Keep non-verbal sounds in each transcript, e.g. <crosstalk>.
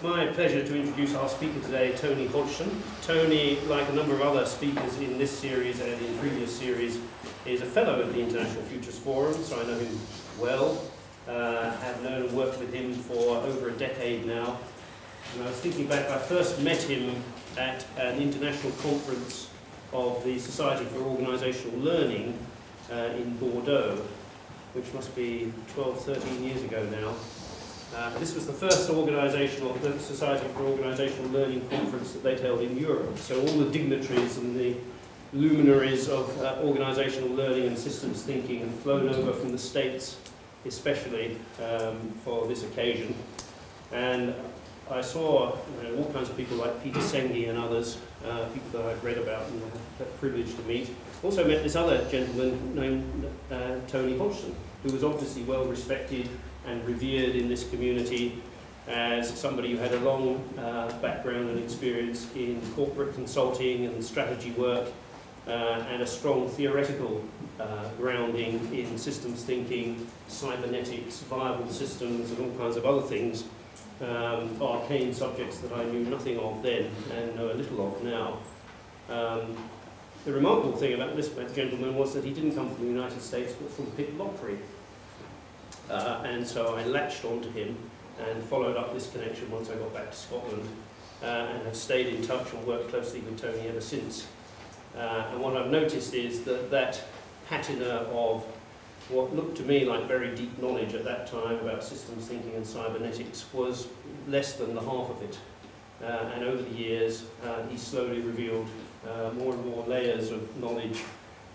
It's my pleasure to introduce our speaker today, Tony Hodgson. Tony, like a number of other speakers in this series and in previous series, is a fellow of the International Futures Forum, so I know him well. Uh, have known and worked with him for over a decade now. And I was thinking back, I first met him at an international conference of the Society for Organisational Learning uh, in Bordeaux, which must be 12, 13 years ago now. Uh, this was the first organisational, the Society for Organisational Learning conference that they'd held in Europe. So all the dignitaries and the luminaries of uh, organisational learning and systems thinking had flown over from the States, especially um, for this occasion. And I saw you know, all kinds of people like Peter Senge and others, uh, people that I've read about and had the privilege to meet. Also met this other gentleman named uh, Tony Hodgson, who was obviously well respected and revered in this community as somebody who had a long uh, background and experience in corporate consulting and strategy work uh, and a strong theoretical uh, grounding in systems thinking, cybernetics, viable systems and all kinds of other things, um, arcane subjects that I knew nothing of then and know a little of now. Um, the remarkable thing about this gentleman was that he didn't come from the United States but from Pitlochry, uh, and so I latched onto him and followed up this connection once I got back to Scotland uh, and have stayed in touch and worked closely with Tony ever since. Uh, and what I've noticed is that that patina of what looked to me like very deep knowledge at that time about systems thinking and cybernetics was less than the half of it. Uh, and over the years, uh, he slowly revealed uh, more and more layers of knowledge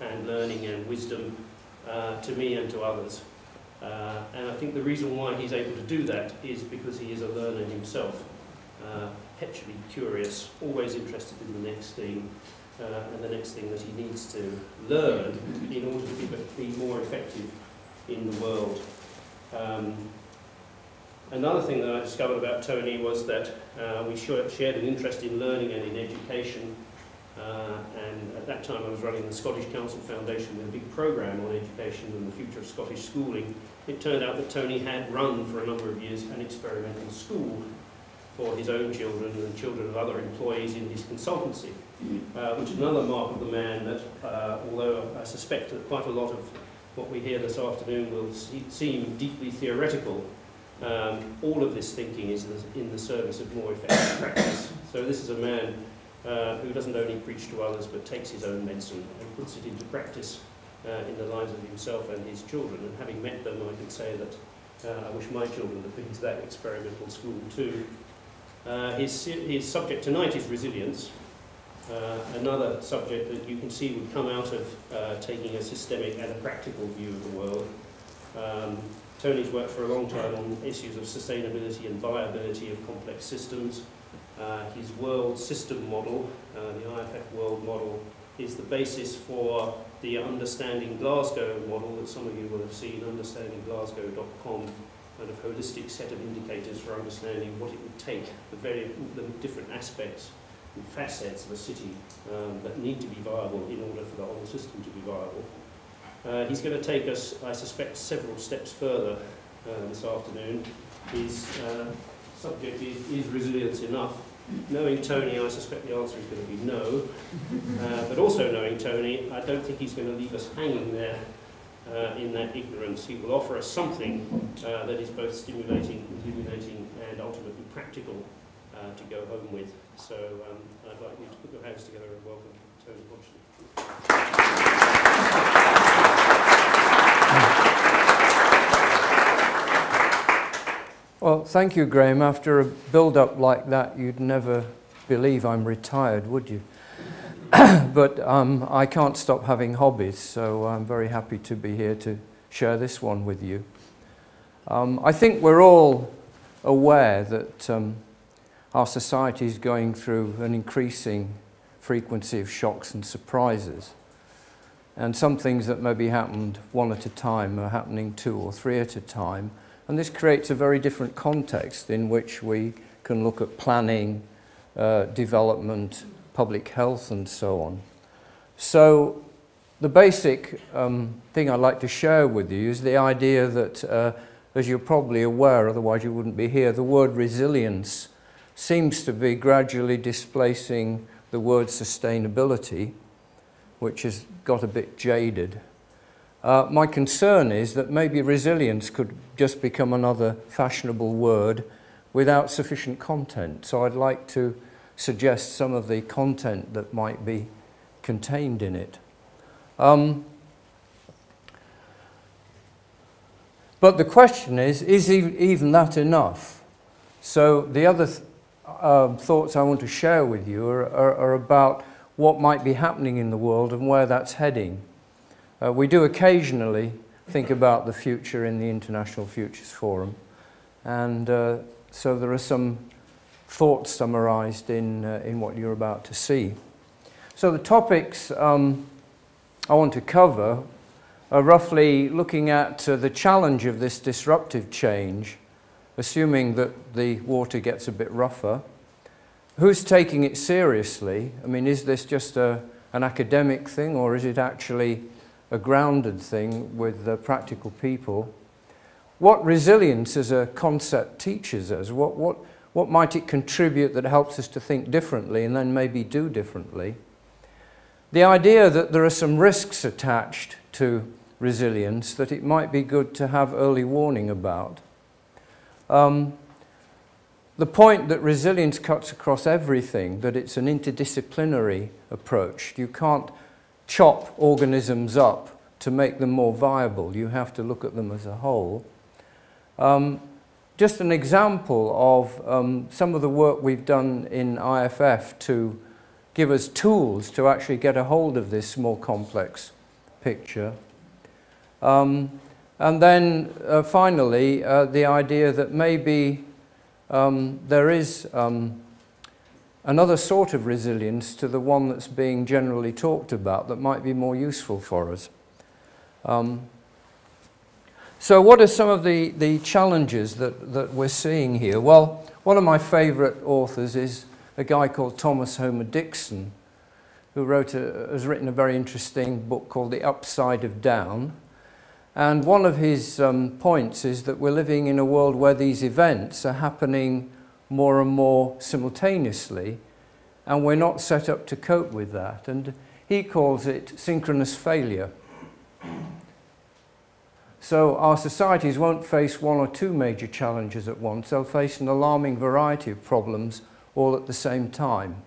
and learning and wisdom uh, to me and to others. Uh, and I think the reason why he's able to do that is because he is a learner himself, uh, perpetually curious, always interested in the next thing, uh, and the next thing that he needs to learn in order to be, be more effective in the world. Um, another thing that I discovered about Tony was that uh, we shared an interest in learning and in education. Uh, and at that time I was running the Scottish Council Foundation with a big programme on education and the future of Scottish schooling. It turned out that Tony had run for a number of years an experimental school for his own children and children of other employees in his consultancy, uh, which is another mark of the man that, uh, although I suspect that quite a lot of what we hear this afternoon will see, seem deeply theoretical, um, all of this thinking is in the service of more effective practice. So this is a man uh, who doesn't only preach to others but takes his own medicine and puts it into practice uh, in the lives of himself and his children. And having met them, I can say that uh, I wish my children had been to that experimental school too. Uh, his, his subject tonight is resilience, uh, another subject that you can see would come out of uh, taking a systemic and a practical view of the world. Um, Tony's worked for a long time on issues of sustainability and viability of complex systems. Uh, his world system model, uh, the IFF world model, is the basis for the Understanding Glasgow model that some of you will have seen, understandingglasgow.com, kind of holistic set of indicators for understanding what it would take, the very the different aspects and facets of a city um, that need to be viable in order for the whole system to be viable. Uh, he's going to take us, I suspect, several steps further uh, this afternoon. His uh, subject is, is resilience enough? Knowing Tony, I suspect the answer is going to be no. <laughs> Uh, but also knowing Tony, I don't think he's going to leave us hanging there uh, in that ignorance. He will offer us something uh, that is both stimulating, illuminating, and ultimately practical uh, to go home with. So um, I'd like you to put your hands together and welcome Tony Hodgson. Well, thank you, Graham. After a build up like that, you'd never believe I'm retired, would you? <coughs> but um, I can't stop having hobbies, so I'm very happy to be here to share this one with you. Um, I think we're all aware that um, our society is going through an increasing frequency of shocks and surprises. And some things that maybe happened one at a time are happening two or three at a time. And this creates a very different context in which we can look at planning, uh, development, public health, and so on. So the basic um, thing I'd like to share with you is the idea that, uh, as you're probably aware, otherwise you wouldn't be here, the word resilience seems to be gradually displacing the word sustainability, which has got a bit jaded. Uh, my concern is that maybe resilience could just become another fashionable word without sufficient content. So I'd like to suggest some of the content that might be contained in it. Um, but the question is, is even that enough? So the other th uh, thoughts I want to share with you are, are, are, about what might be happening in the world and where that's heading. Uh, we do occasionally think about the future in the International Futures Forum, and uh, so there are some thoughts summarized in, uh, in what you're about to see. So the topics um, I want to cover are roughly looking at uh, the challenge of this disruptive change, assuming that the water gets a bit rougher. Who's taking it seriously? I mean, is this just a, an academic thing or is it actually a grounded thing with uh, practical people? What resilience as a concept teaches us? What, what, what might it contribute that helps us to think differently and then maybe do differently? The idea that there are some risks attached to resilience that it might be good to have early warning about. Um, the point that resilience cuts across everything, that it's an interdisciplinary approach. You can't chop organisms up to make them more viable. You have to look at them as a whole. Um, just an example of um, some of the work we've done in IFF to give us tools to actually get a hold of this more complex picture. Um, and then uh, finally, uh, the idea that maybe um, there is um, another sort of resilience to the one that's being generally talked about that might be more useful for us. Um, so what are some of the, the challenges that, that we're seeing here? Well, one of my favourite authors is a guy called Thomas Homer Dixon, who wrote a, has written a very interesting book called The Upside of Down. And one of his um, points is that we're living in a world where these events are happening more and more simultaneously, and we're not set up to cope with that. And he calls it synchronous failure. So our societies won't face one or two major challenges at once. They'll face an alarming variety of problems all at the same time.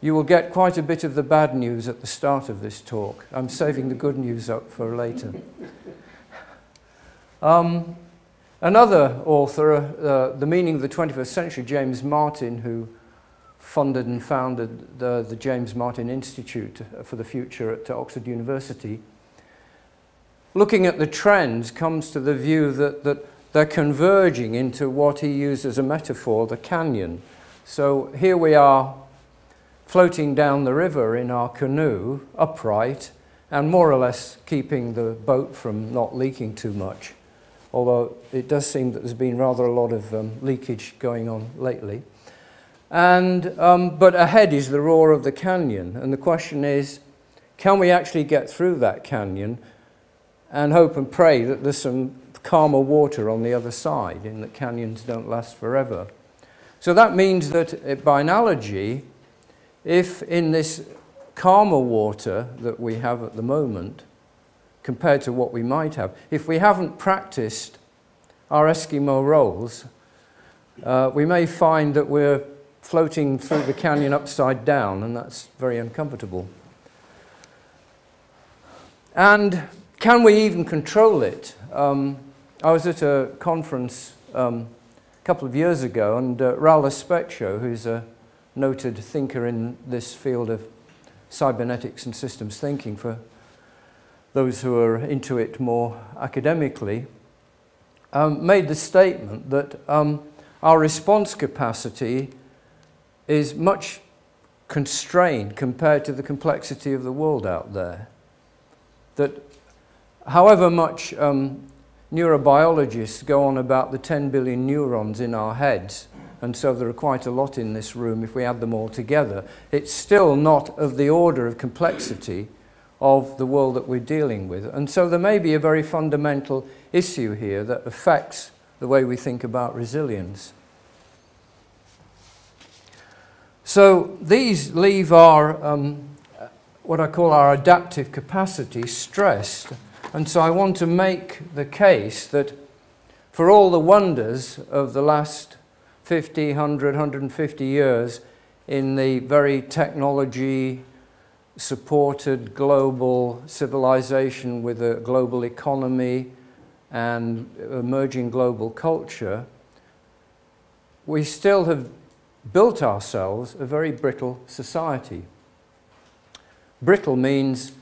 You will get quite a bit of the bad news at the start of this talk. I'm saving the good news up for later. <laughs> Um, another author, uh, The Meaning of the 21st Century, James Martin, who funded and founded the, the James Martin Institute for the Future at Oxford University, looking at the trends, comes to the view that, that they're converging into what he used as a metaphor, the canyon. So here we are floating down the river in our canoe, upright, and more or less keeping the boat from not leaking too much. Although it does seem that there's been rather a lot of um, leakage going on lately. And, um, but ahead is the roar of the canyon. And the question is, can we actually get through that canyon and hope and pray that there's some calmer water on the other side, in that canyons don't last forever. So that means that, eh, by analogy, if in this calmer water that we have at the moment, compared to what we might have, if we haven't practiced our Eskimo rolls, uh, we may find that we're floating through the canyon upside down, and that's very uncomfortable. And can we even control it? Um, I was at a conference um, a couple of years ago, and uh, Raul Espejo, who's a noted thinker in this field of cybernetics and systems thinking for those who are into it more academically, um, made the statement that um, our response capacity is much constrained compared to the complexity of the world out there. That however much um, neurobiologists go on about the 10 billion neurons in our heads, and so there are quite a lot in this room if we add them all together, it's still not of the order of complexity of the world that we're dealing with. And so there may be a very fundamental issue here that affects the way we think about resilience. So these leave our, um, what I call our adaptive capacity stressed. And so I want to make the case that for all the wonders of the last 50, 100, 150 years in the very technology supported global civilization with a global economy and emerging global culture, we still have built ourselves a very brittle society. Brittle means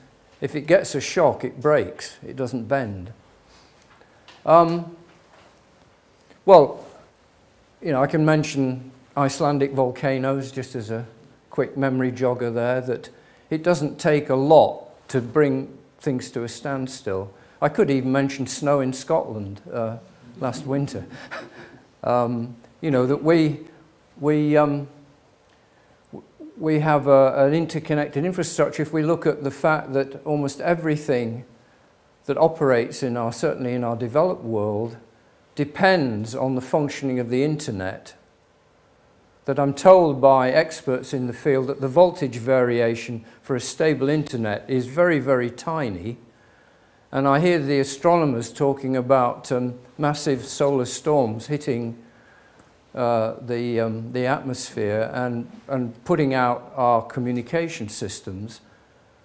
if it gets a shock, it breaks, it doesn't bend. Um, well, you know, I can mention Icelandic volcanoes just as a quick memory jogger there, that it doesn't take a lot to bring things to a standstill. I could even mention snow in Scotland uh, last winter. <laughs> um, you know, that we, we, um, we have a, an interconnected infrastructure. If we look at the fact that almost everything that operates in our, certainly in our developed world, depends on the functioning of the internet, that I'm told by experts in the field that the voltage variation for a stable internet is very, very tiny. And I hear the astronomers talking about um, massive solar storms hitting uh, the, um, the atmosphere and, and putting out our communication systems.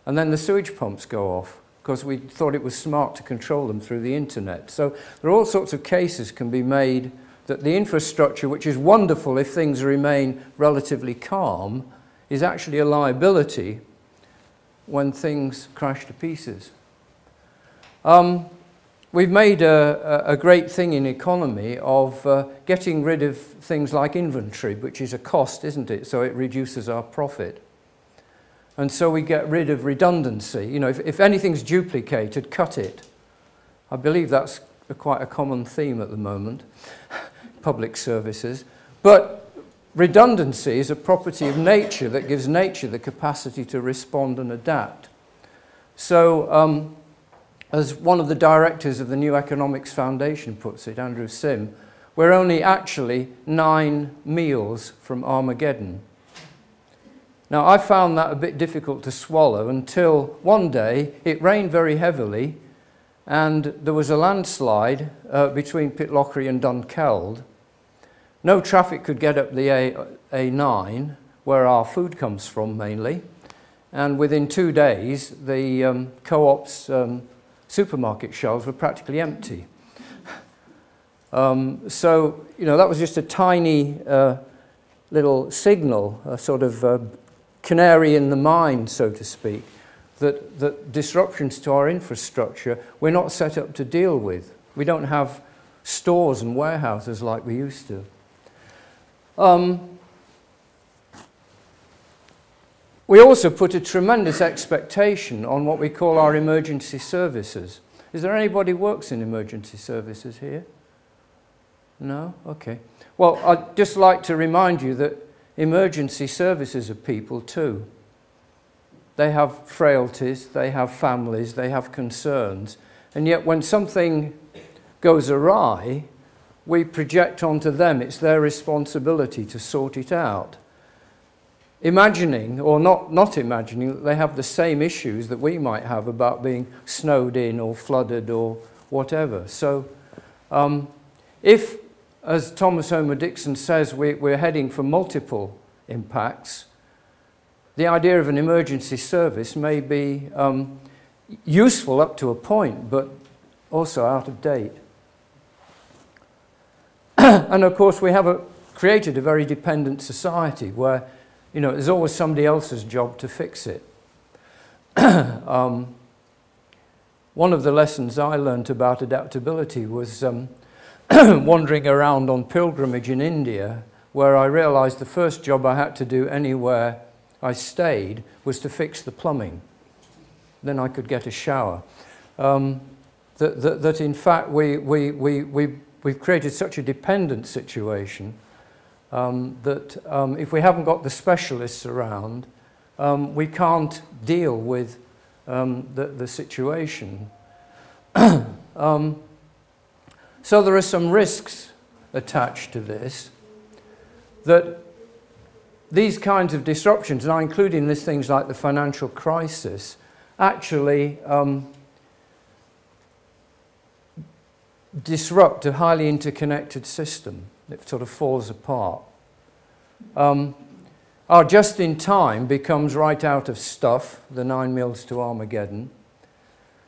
And then the sewage pumps go off because we thought it was smart to control them through the internet. So there are all sorts of cases can be made that the infrastructure, which is wonderful if things remain relatively calm, is actually a liability when things crash to pieces. Um, we've made a, a, great thing in economy of uh, getting rid of things like inventory, which is a cost, isn't it? So it reduces our profit. And so we get rid of redundancy. You know, if, if anything's duplicated, cut it. I believe that's a, quite a common theme at the moment, <laughs> public services. But redundancy is a property of nature that gives nature the capacity to respond and adapt. So, um, as one of the directors of the New Economics Foundation puts it, Andrew Simms, we're only actually nine meals from Armageddon. Now, I found that a bit difficult to swallow until one day it rained very heavily and there was a landslide uh, between Pitlochry and Dunkeld. No traffic could get up the A, A9, where our food comes from mainly. And within two days, the um, co op's um, supermarket shelves were practically empty. Um, so, you know, that was just a tiny uh, little signal, a sort of uh, canary in the mine, so to speak, that, that disruptions to our infrastructure we're not set up to deal with. We don't have stores and warehouses like we used to. Um, we also put a tremendous expectation on what we call our emergency services. Is there anybody who works in emergency services here? No? Okay. Well, I'd just like to remind you that emergency services are people too. They have frailties, they have families, they have concerns. And yet, when something goes awry, we project onto them it's their responsibility to sort it out. Imagining, or not, not imagining, that they have the same issues that we might have about being snowed in or flooded or whatever. So, um, if as Thomas Homer Dixon says, we, we're heading for multiple impacts. The idea of an emergency service may be um, useful up to a point, but also out of date. <coughs> and of course, we have a, created a very dependent society where you know, there's always somebody else's job to fix it. <coughs> um, one of the lessons I learned about adaptability was um, <coughs> wandering around on pilgrimage in India, where I realized the first job I had to do anywhere I stayed was to fix the plumbing. Then I could get a shower. Um, that, that, that, in fact we, we, we, we, we've created such a dependent situation um, that um, if we haven't got the specialists around, um, we can't deal with um, the, the situation. <clears throat> Um, So there are some risks attached to this that these kinds of disruptions, and I include in this things like the financial crisis, actually um, disrupt a highly interconnected system. It sort of falls apart. Um, our just in time becomes right out of stuff, the nine mils to Armageddon.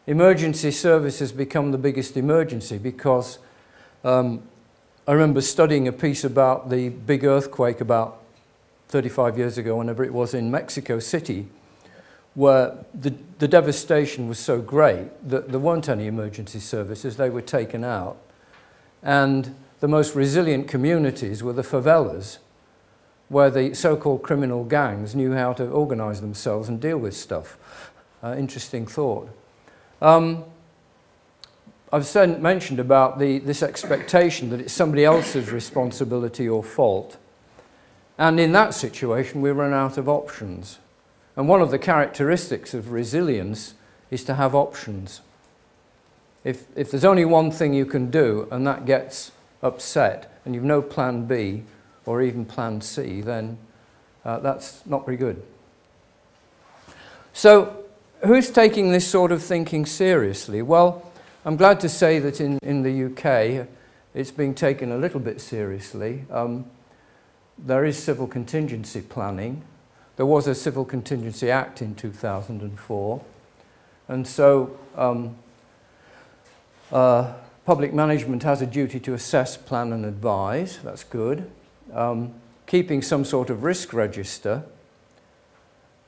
Emergency services become the biggest emergency because um, I remember studying a piece about the big earthquake about 35 years ago, whenever it was in Mexico City, where the, the devastation was so great that there weren't any emergency services, they were taken out. And the most resilient communities were the favelas, where the so-called criminal gangs knew how to organize themselves and deal with stuff. Uh, interesting thought. Um, I've mentioned about the, this expectation that it's somebody else's responsibility or fault. And in that situation, we run out of options. And one of the characteristics of resilience is to have options. If, if there's only one thing you can do and that gets upset and you've no plan B or even plan C, then uh, that's not very good. So, who's taking this sort of thinking seriously? Well, I'm glad to say that in, in the UK it's being taken a little bit seriously. Um, there is civil contingency planning. There was a Civil Contingency Act in 2004. And so um, uh, public management has a duty to assess, plan and advise. That's good. Um, keeping some sort of risk register.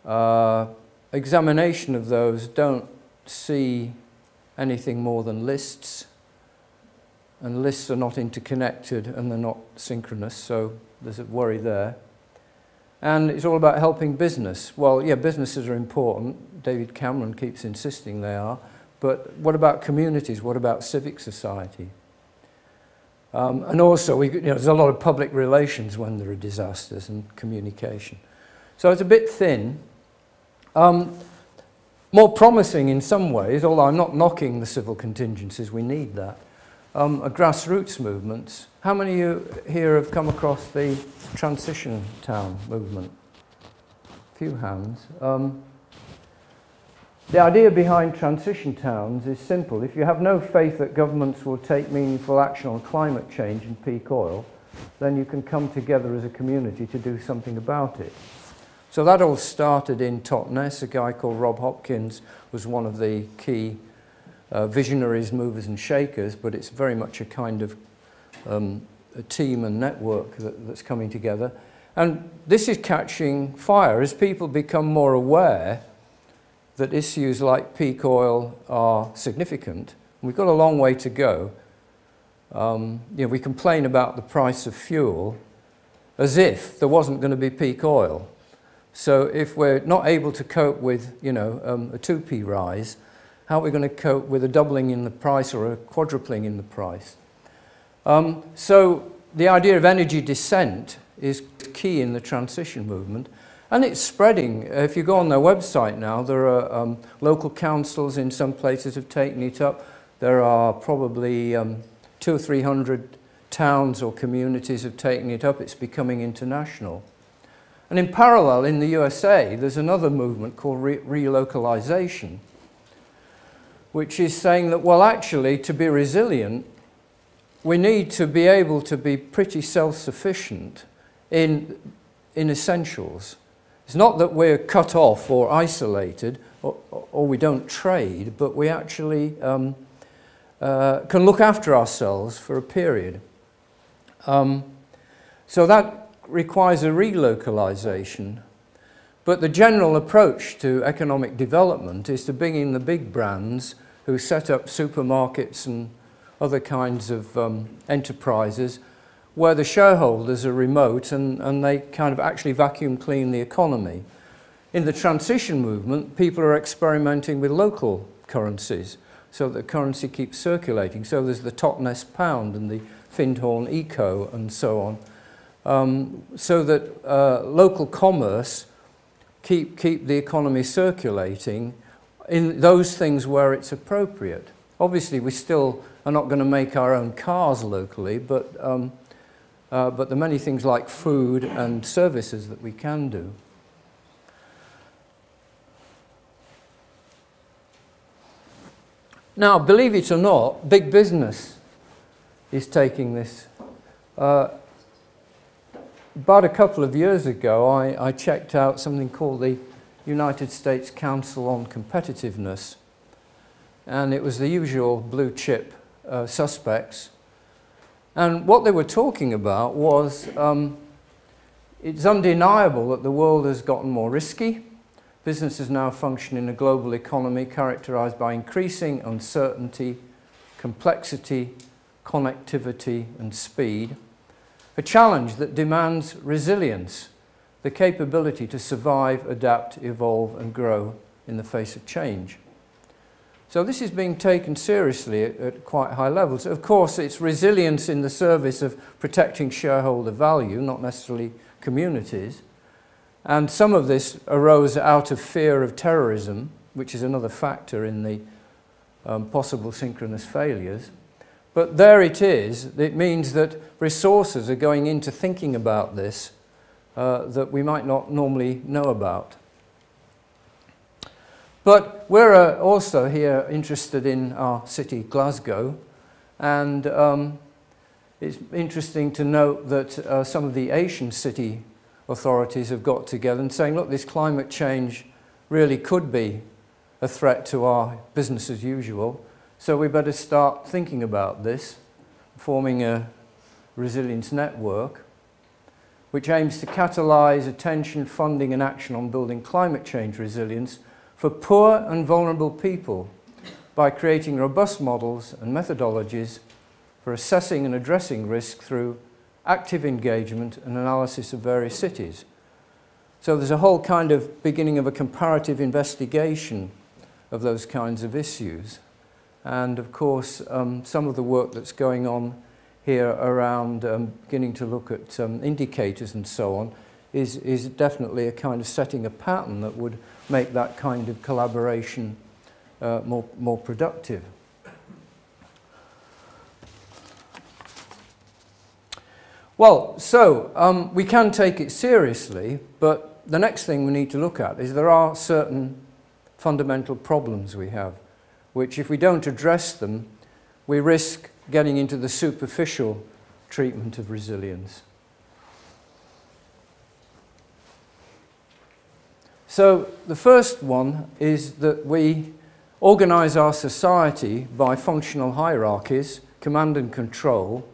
Uh, examination of those don't see anything more than lists. And lists are not interconnected and they're not synchronous, so there's a worry there. And it's all about helping business. Well, yeah, businesses are important. David Cameron keeps insisting they are. But what about communities? What about civic society? Um, and also, we, you know, there's a lot of public relations when there are disasters and communication. So it's a bit thin. Um, more promising in some ways, although I'm not knocking the civil contingencies, we need that um, are grassroots movements. How many of you here have come across the transition town movement? A few hands. Um, the idea behind transition towns is simple. If you have no faith that governments will take meaningful action on climate change and peak oil, then you can come together as a community to do something about it. So that all started in Totnes. A guy called Rob Hopkins was one of the key uh, visionaries, movers and shakers, but it's very much a kind of um, a team and network that, that's coming together. And this is catching fire as people become more aware that issues like peak oil are significant. We've got a long way to go. Um, you know, we complain about the price of fuel as if there wasn't going to be peak oil. So if we're not able to cope with, you know, um, a 2p rise, how are we going to cope with a doubling in the price or a quadrupling in the price? Um, so the idea of energy descent is key in the transition movement. And it's spreading. If you go on their website now, there are um, local councils in some places have taken it up. There are probably um, two or three hundred towns or communities have taken it up. It's becoming international. And in parallel, in the USA, there's another movement called re relocalization, which is saying that, well, actually, to be resilient, we need to be able to be pretty self-sufficient in, in essentials. It's not that we're cut off or isolated or, or we don't trade, but we actually um, uh, can look after ourselves for a period. Um, so that requires a relocalization. But the general approach to economic development is to bring in the big brands who set up supermarkets and other kinds of um, enterprises where the shareholders are remote and, and they kind of actually vacuum clean the economy. In the transition movement, people are experimenting with local currencies so that currency keeps circulating. So there's the Totnes pound and the Findhorn eco and so on. Um, so that uh, local commerce keep, keep the economy circulating in those things where it's appropriate. Obviously, we still are not going to make our own cars locally, but, um, uh, but are many things like food and services that we can do. Now, believe it or not, big business is taking this. Uh, about a couple of years ago, I, I, checked out something called the United States Council on Competitiveness, and it was the usual blue chip uh, suspects. And what they were talking about was um, it's undeniable that the world has gotten more risky, Businesses now function in a global economy characterized by increasing uncertainty, complexity, connectivity, and speed. A challenge that demands resilience, the capability to survive, adapt, evolve, and grow in the face of change. So this is being taken seriously at, at, quite high levels. Of course, it's resilience in the service of protecting shareholder value, not necessarily communities. And some of this arose out of fear of terrorism, which is another factor in the um, possible synchronous failures. But there it is. It means that resources are going into thinking about this uh, that we might not normally know about. But we're uh, also here interested in our city, Glasgow, and um, it's interesting to note that uh, some of the Asian city authorities have got together and saying, look, this climate change really could be a threat to our business as usual. So we better start thinking about this, forming a resilience network which aims to catalyse attention, funding and action on building climate change resilience for poor and vulnerable people by creating robust models and methodologies for assessing and addressing risk through active engagement and analysis of various cities. So there's a whole kind of beginning of a comparative investigation of those kinds of issues. And of course, um, some of the work that's going on here around um, beginning to look at um, indicators and so on is, is definitely a kind of setting a pattern that would make that kind of collaboration uh, more, more productive. Well, so um, we can take it seriously, but the next thing we need to look at is there are certain fundamental problems we have, which if we don't address them, we risk getting into the superficial treatment of resilience. So the first one is that we organize our society by functional hierarchies, command and control,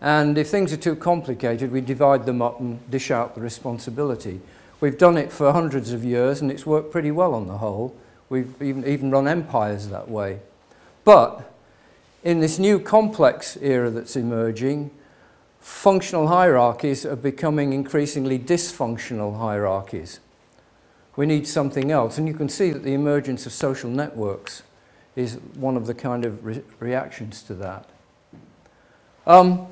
and if things are too complicated, we divide them up and dish out the responsibility. We've done it for hundreds of years and it's worked pretty well on the whole. We've even, even run empires that way. But in this new complex era that's emerging, functional hierarchies are becoming increasingly dysfunctional hierarchies. We need something else. And you can see that the emergence of social networks is one of the kind of re reactions to that. Um,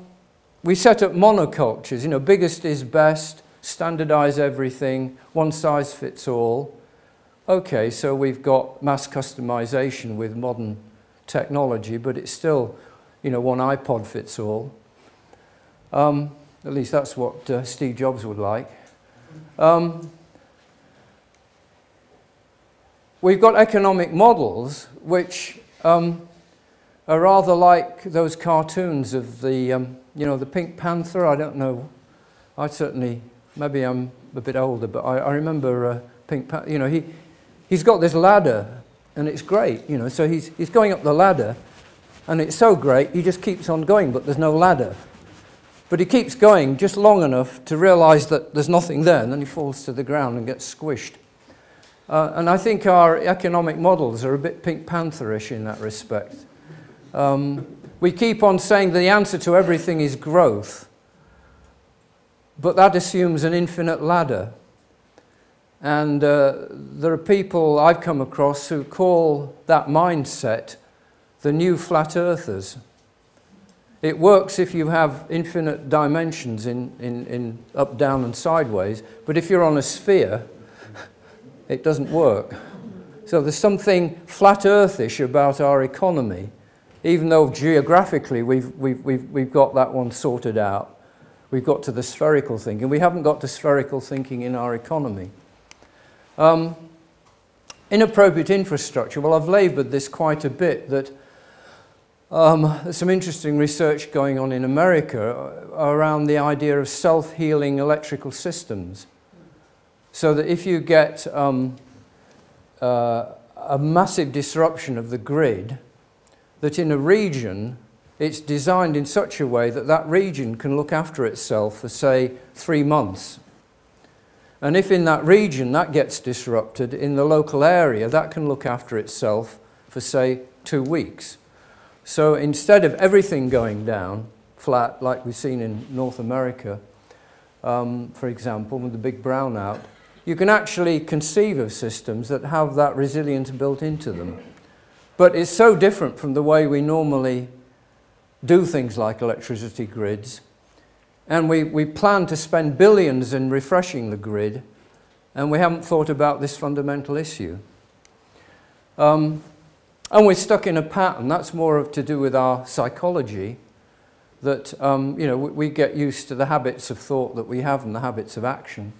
we set up monocultures, you know, biggest is best, standardize everything, one size fits all. Okay, so we've got mass customization with modern technology, but it's still, you know, one iPod fits all. Um, at least that's what uh, Steve Jobs would like. Um, we've got economic models which um, are rather like those cartoons of the um, you know, the Pink Panther, I don't know. I certainly, maybe I'm a bit older, but I, I remember uh, Pink Panther, you know, he, he's got this ladder and it's great, you know, so he's, he's going up the ladder and it's so great, he just keeps on going, but there's no ladder. But he keeps going just long enough to realize that there's nothing there, and then he falls to the ground and gets squished. Uh, and I think our economic models are a bit Pink Pantherish in that respect. Um, we keep on saying the answer to everything is growth, but that assumes an infinite ladder. And uh, there are people I've come across who call that mindset the new flat earthers. It works if you have infinite dimensions in, in, in up, down, and sideways, but if you're on a sphere, it doesn't work. So there's something flat earthish about our economy, even though geographically we've, we've, we've, we've got that one sorted out. We've got to the spherical thinking. We haven't got to spherical thinking in our economy. Um, inappropriate infrastructure. Well, I've laboured this quite a bit that um, there's some interesting research going on in America around the idea of self-healing electrical systems. So that if you get um, uh, a massive disruption of the grid, that in a region it's designed in such a way that that region can look after itself for, say, three months. And if in that region that gets disrupted, in the local area, that can look after itself for, say, two weeks. So instead of everything going down flat, like we've seen in North America, um, for example, with the big brownout, you can actually conceive of systems that have that resilience built into them. But it's so different from the way we normally do things like electricity grids. And we, we plan to spend billions in refreshing the grid, and we haven't thought about this fundamental issue. Um, and we're stuck in a pattern. That's more to do with our psychology, that um, you know, we, we get used to the habits of thought that we have and the habits of action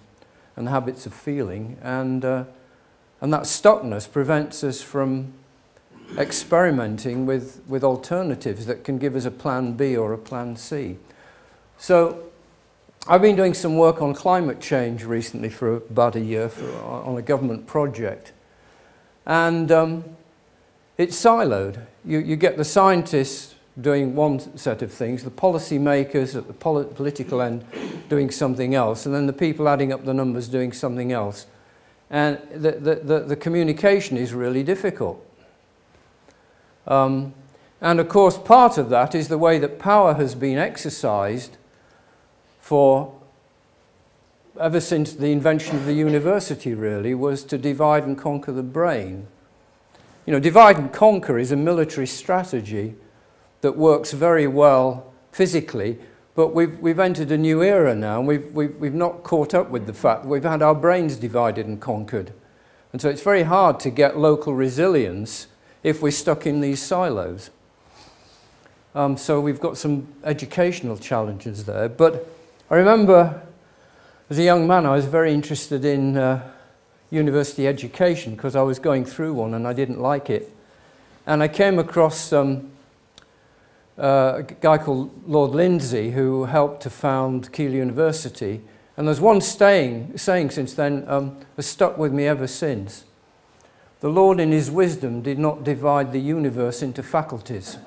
and habits of feeling. And, uh, and that stuckness prevents us from experimenting with, with alternatives that can give us a plan B or a plan C. So I've been doing some work on climate change recently for about a year for, on a government project. And um, it's siloed. You, you get the scientists doing one set of things, the policy makers at the polit political end doing something else, and then the people adding up the numbers doing something else. And the, the, the, the communication is really difficult. Um, and of course, part of that is the way that power has been exercised for ever since the invention of the university, really, was to divide and conquer the brain. You know, divide and conquer is a military strategy that works very well physically, but we've, we've entered a new era now, and we've, we've, we've not caught up with the fact that we've had our brains divided and conquered. And so it's very hard to get local resilience if we're stuck in these silos. Um, so we've got some educational challenges there. But I remember as a young man, I was very interested in uh, university education because I was going through one and I didn't like it. And I came across um, a guy called Lord Lindsay who helped to found Keele University. And there's one staying, saying since then um, has stuck with me ever since. The Lord, in his wisdom, did not divide the universe into faculties.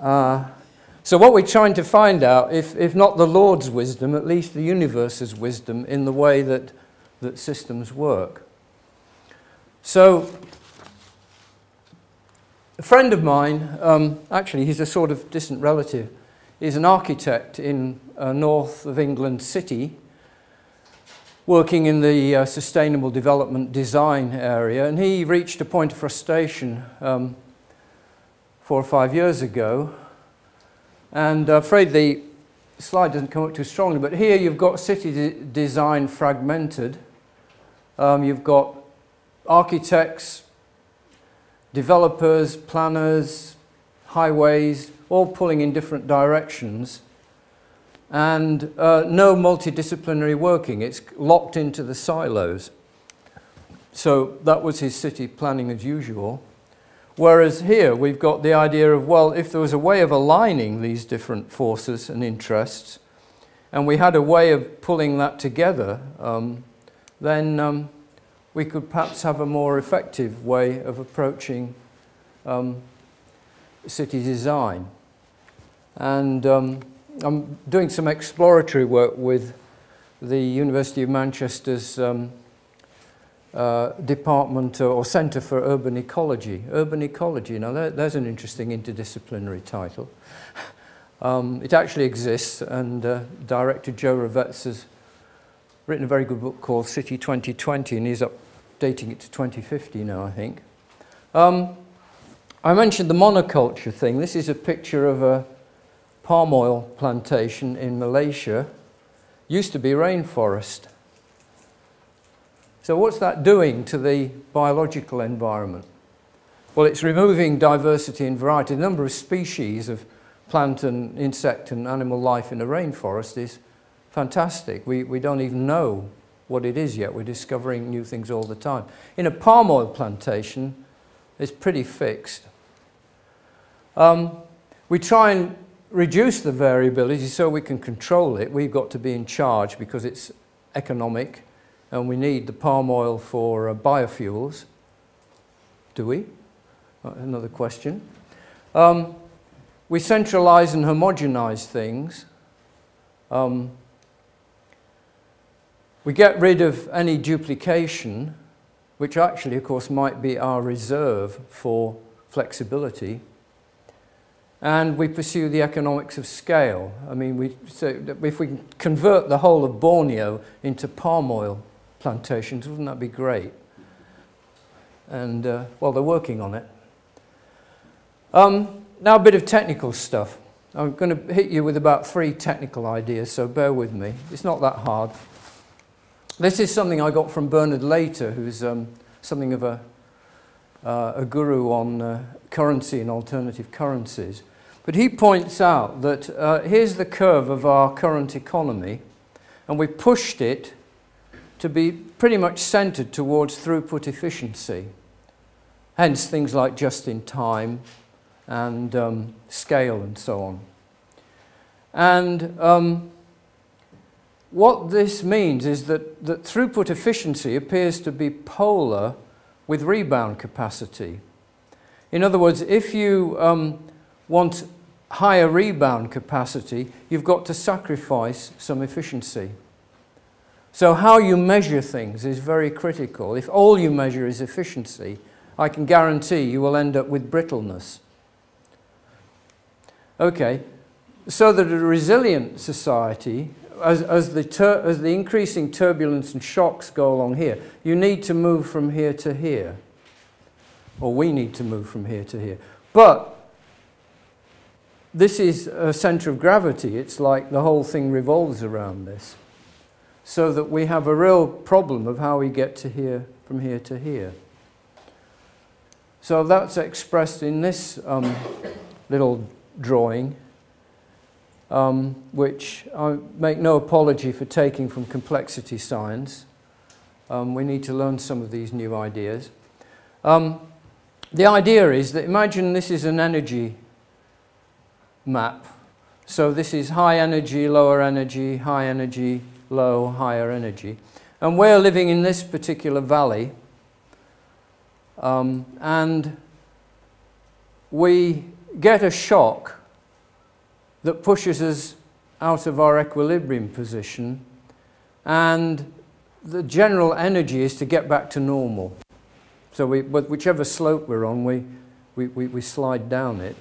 uh, <laughs> so, what we're trying to find out, if, if not the Lord's wisdom, at least the universe's wisdom in the way that, that systems work. So, a friend of mine, um, actually, he's a sort of distant relative, is an architect in a north of England city working in the uh, sustainable development design area, and he reached a point of frustration um, four or five years ago. And I'm afraid the slide doesn't come up too strongly, but here you've got city de design fragmented. Um, you've got architects, developers, planners, highways, all pulling in different directions and uh, no multidisciplinary working. It's locked into the silos. So that was his city planning as usual. Whereas here we've got the idea of, well, if there was a way of aligning these different forces and interests, and we had a way of pulling that together, um, then um, we could perhaps have a more effective way of approaching um, city design. And um, I'm doing some exploratory work with the University of Manchester's um, uh, Department or Centre for Urban Ecology. Urban Ecology, now there, there's an interesting interdisciplinary title. um, it actually exists and uh, director Joe Ravetz has written a very good book called City 2020 and he's updating it to 2050 now, I think. Um, I mentioned the monoculture thing. This is a picture of a palm oil plantation in Malaysia used to be rainforest. So what's that doing to the biological environment? Well, it's removing diversity and variety. The number of species of plant and insect and animal life in a rainforest is fantastic. We, we don't even know what it is yet. We're discovering new things all the time. In a palm oil plantation, it's pretty fixed. Um, we try and reduce the variability so we can control it. We've got to be in charge because it's economic and we need the palm oil for uh, biofuels. Do we? Uh, another question. Um, we centralize and homogenize things. Um, we get rid of any duplication, which actually, of course, might be our reserve for flexibility. And we pursue the economics of scale. I mean, we, so if we convert the whole of Borneo into palm oil plantations, wouldn't that be great? And, uh, well, they're working on it. Um, now a bit of technical stuff. I'm going to hit you with about three technical ideas, so bear with me. It's not that hard. This is something I got from Bernard Lietaer, who's um, something of a, uh, a guru on uh, currency and alternative currencies. But he points out that uh, here's the curve of our current economy, and we pushed it to be pretty much centered towards throughput efficiency. Hence things like just in time, and um, scale and so on. And um, what this means is that, that throughput efficiency appears to be polar with rebound capacity. In other words, if you um, want higher rebound capacity, you've got to sacrifice some efficiency. So how you measure things is very critical. If all you measure is efficiency, I can guarantee you will end up with brittleness. Okay, so that a resilient society, as, as, the as the increasing turbulence and shocks go along here, you need to move from here to here. Or we need to move from here to here. But this is a center of gravity. It's like the whole thing revolves around this. So that we have a real problem of how we get to here, from here to here. So that's expressed in this um, little drawing, um, which I make no apology for taking from complexity science. Um, we need to learn some of these new ideas. Um, the idea is that imagine this is an energy map. So this is high energy, lower energy, high energy, low, higher energy. And we're living in this particular valley. Um, and we get a shock that pushes us out of our equilibrium position and the general energy is to get back to normal. So we, whichever slope we're on, we, we, we, we slide down it.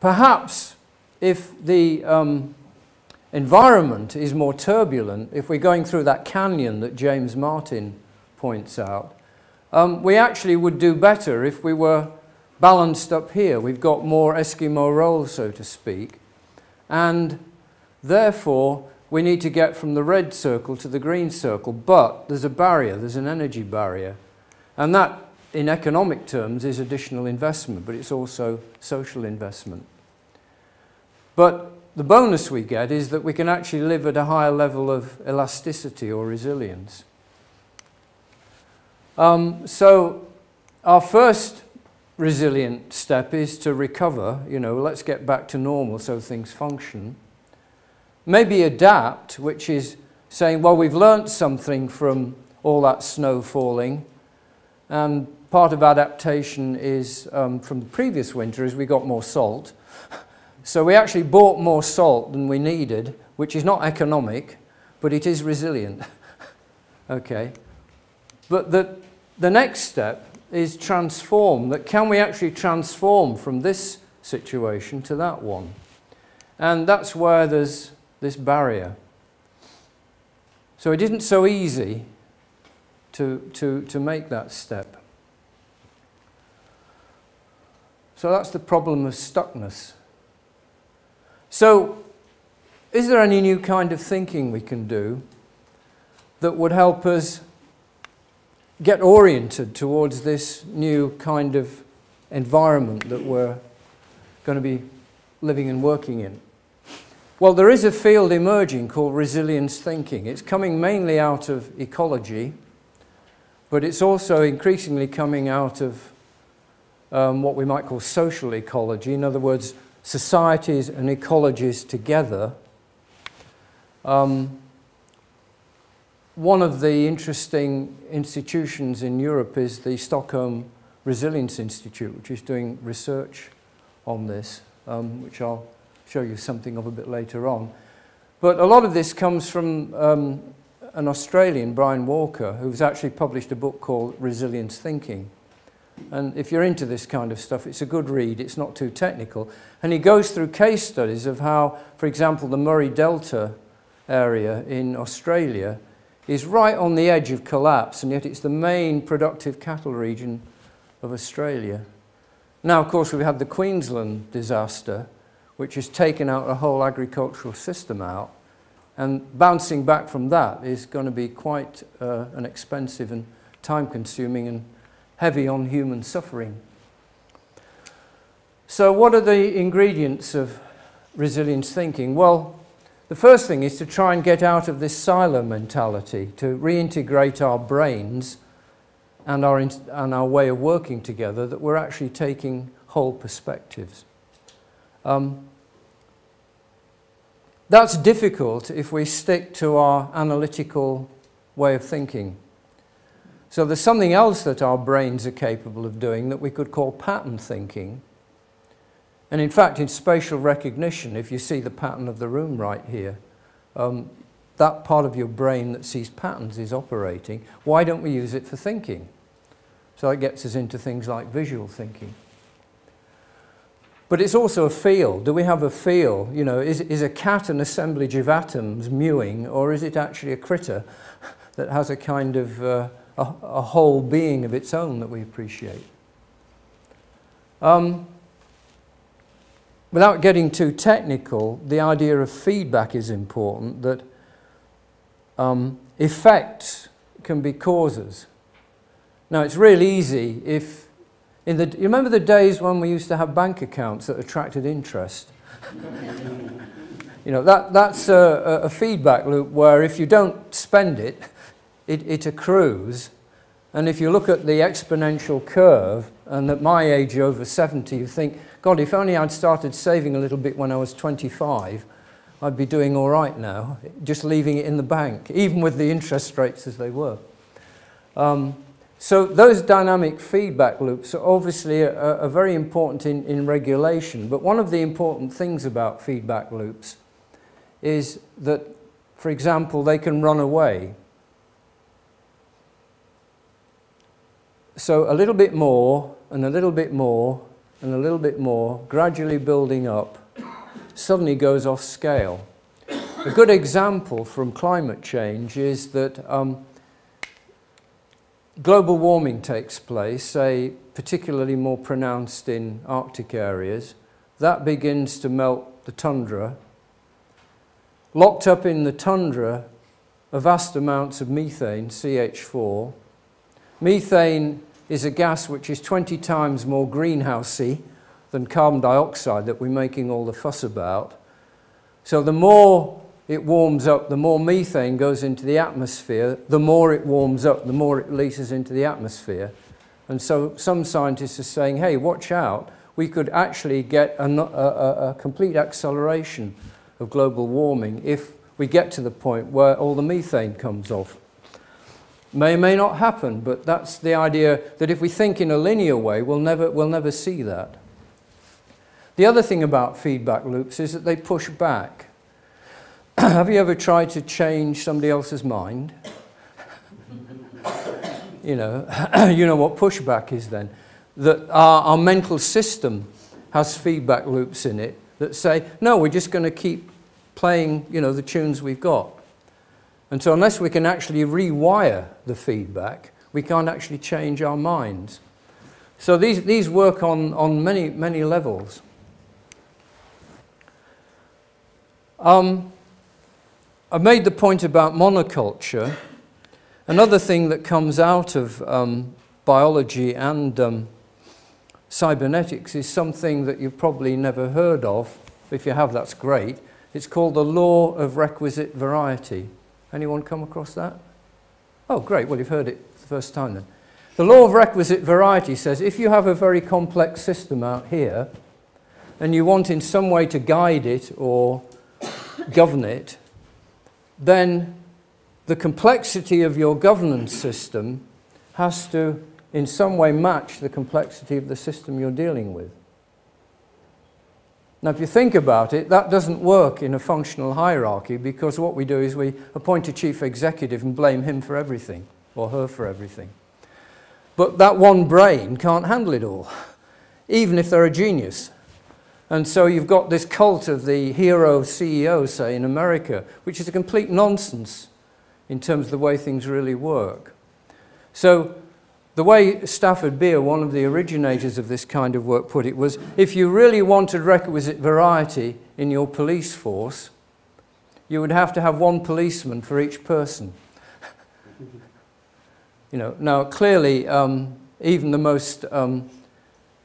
Perhaps if the um, environment is more turbulent, if we're going through that canyon that James Martin points out, um, we actually would do better if we were balanced up here. We've got more Eskimo roll, so to speak. And therefore, we need to get from the red circle to the green circle. But there's a barrier, there's an energy barrier. And that, in economic terms, is additional investment, but it's also social investment. But the bonus we get is that we can actually live at a higher level of elasticity or resilience. Um, so our first resilient step is to recover, you know, let's get back to normal so things function. Maybe adapt, which is saying, well, we've learnt something from all that snow falling, and part of adaptation is um, from the previous winter is we got more salt. <laughs> so we actually bought more salt than we needed, which is not economic, but it is resilient. <laughs> okay. But the, the next step is transform, that can we actually transform from this situation to that one? And that's where there's this barrier. So it isn't so easy to, to, to make that step. So that's the problem of stuckness. So, is there any new kind of thinking we can do that would help us get oriented towards this new kind of environment that we're going to be living and working in? Well, there is a field emerging called resilience thinking. It's coming mainly out of ecology, but it's also increasingly coming out of um, what we might call social ecology. In other words, societies and ecologies together. Um, one of the interesting institutions in Europe is the Stockholm Resilience Institute, which is doing research on this, um, which I'll show you something of a bit later on. But a lot of this comes from um, an Australian, Brian Walker, who's actually published a book called Resilience Thinking. And if you're into this kind of stuff, it's a good read. It's not too technical. And he goes through case studies of how, for example, the Murray Delta area in Australia is right on the edge of collapse, and yet it's the main productive cattle region of Australia. Now, of course, we've had the Queensland disaster, which has taken out a whole agricultural system out. And bouncing back from that is going to be quite uh, an expensive and time consuming and heavy on human suffering. So, what are the ingredients of resilience thinking? Well, the first thing is to try and get out of this silo mentality, to reintegrate our brains and our, and our way of working together, that we're actually taking whole perspectives. Um, that's difficult if we stick to our analytical way of thinking. So there's something else that our brains are capable of doing that we could call pattern thinking. And in fact, in spatial recognition, if you see the pattern of the room right here, um, that part of your brain that sees patterns is operating. Why don't we use it for thinking? So it gets us into things like visual thinking. But it's also a feel. Do we have a feel? You know, is, is a cat an assemblage of atoms mewing, or is it actually a critter <laughs> that has a kind of uh, a, a whole being of its own that we appreciate. Um, without getting too technical, the idea of feedback is important, that um, effects can be causes. Now, it's really easy if, in the, you remember the days when we used to have bank accounts that attracted interest? <laughs> you know, that, that's a, a feedback loop where if you don't spend it, it, it accrues. And if you look at the exponential curve, and at my age over 70, you think, God, if only I'd started saving a little bit when I was 25, I'd be doing all right now, just leaving it in the bank, even with the interest rates as they were. Um, so those dynamic feedback loops are obviously are, are very important in, in regulation. But one of the important things about feedback loops is that, for example, they can run away. so a little bit more and a little bit more and a little bit more, gradually building up, suddenly goes off scale. A good example from climate change is that um, global warming takes place, say, particularly more pronounced in Arctic areas. That begins to melt the tundra. Locked up in the tundra are vast amounts of methane, CH4, Methane is a gas which is 20 times more greenhousey than carbon dioxide that we're making all the fuss about. So the more it warms up, the more methane goes into the atmosphere, the more it warms up, the more it releases into the atmosphere. And so some scientists are saying, hey, watch out, we could actually get a, a, a complete acceleration of global warming if we get to the point where all the methane comes off. May or may not happen, but that's the idea that if we think in a linear way, we'll never, we'll never see that. The other thing about feedback loops is that they push back. <clears throat> Have you ever tried to change somebody else's mind? <laughs> you know, <clears throat> you know what pushback is then. That our, our mental system has feedback loops in it that say, no, we're just going to keep playing, you know, the tunes we've got. And so, unless we can actually rewire the feedback, we can't actually change our minds. So, these, these work on, on many, many levels. Um, I made the point about monoculture, Another thing that comes out of um, biology and um, cybernetics is something that you've probably never heard of. If you have, that's great. It's called the law of requisite variety. Anyone come across that? Oh, great. Well, you've heard it the first time then. The law of requisite variety says if you have a very complex system out here and you want in some way to guide it or govern it, then the complexity of your governance system has to in some way match the complexity of the system you're dealing with. Now, if you think about it, that doesn't work in a functional hierarchy because what we do is we appoint a chief executive and blame him for everything or her for everything. But that one brain can't handle it all, even if they're a genius. And so you've got this cult of the hero CEO, say, in America, which is a complete nonsense in terms of the way things really work. So the way Stafford Beer, one of the originators of this kind of work, put it was if you really wanted requisite variety in your police force, you would have to have one policeman for each person. <laughs> you know, now clearly, um, even the most um,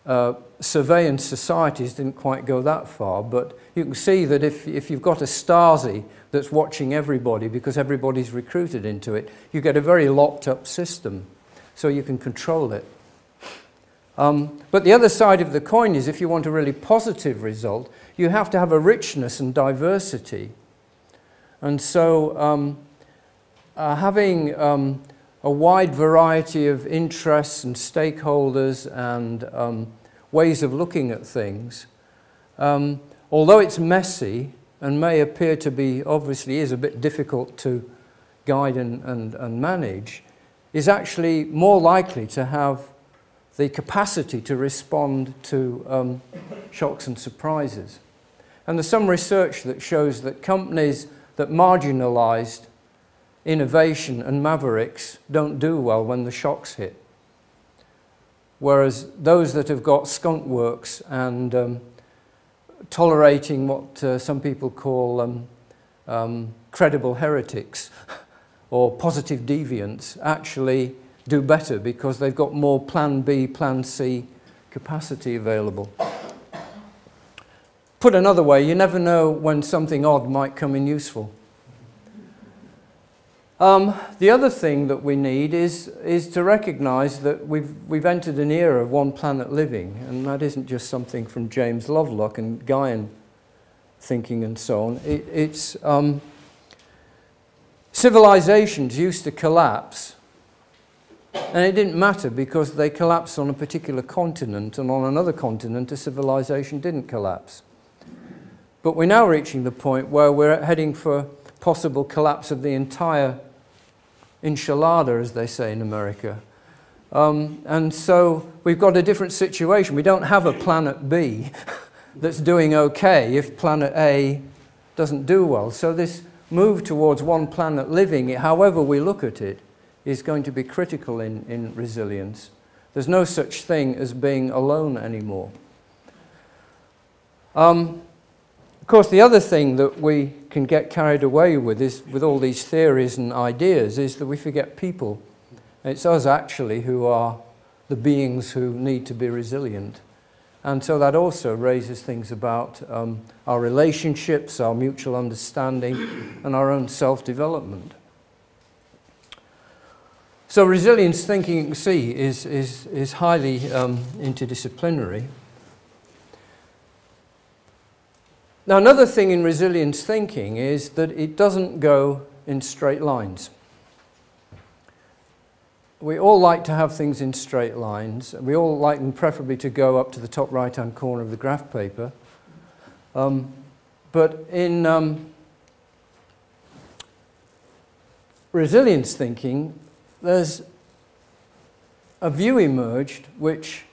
uh, surveillance societies didn't quite go that far, but you can see that if, if you've got a Stasi that's watching everybody because everybody's recruited into it, you get a very locked up system, so you can control it. Um, but the other side of the coin is if you want a really positive result, you have to have a richness and diversity. And so um, uh, having um, a wide variety of interests and stakeholders and um, ways of looking at things, um, although it's messy and may appear to be, obviously is a bit difficult to guide and, and, and manage, is actually more likely to have the capacity to respond to um, shocks and surprises. And there's some research that shows that companies that marginalized innovation and mavericks don't do well when the shocks hit whereas those that have got skunk works and um, tolerating what uh, some people call um, um, credible heretics <laughs> or positive deviants actually do better because they've got more plan B, plan C capacity available. Put another way, you never know when something odd might come in useful. Um, the other thing that we need is, is to recognize that we've, we've entered an era of one planet living, and that isn't just something from James Lovelock and Gaian thinking and so on. It, it's um, civilizations used to collapse, and it didn't matter because they collapsed on a particular continent, and on another continent, a civilization didn't collapse. But we're now reaching the point where we're heading for possible collapse of the entire enchilada, as they say in America. Um, and so we've got a different situation. We don't have a planet B <laughs> that's doing okay if planet A doesn't do well. So this move towards one planet living, however we look at it, is going to be critical in, in resilience. There's no such thing as being alone anymore. Um, of course, the other thing that we can get carried away with is with all these theories and ideas is that we forget people. It's us actually who are the beings who need to be resilient. And so that also raises things about um, our relationships, our mutual understanding, and our own self development. So, resilience thinking, you can see, is, is, is highly um, interdisciplinary. Now, another thing in resilience thinking is that it doesn't go in straight lines. We all like to have things in straight lines. We all like them preferably to go up to the top right hand corner of the graph paper. Um, but in um, resilience thinking, there's a view emerged which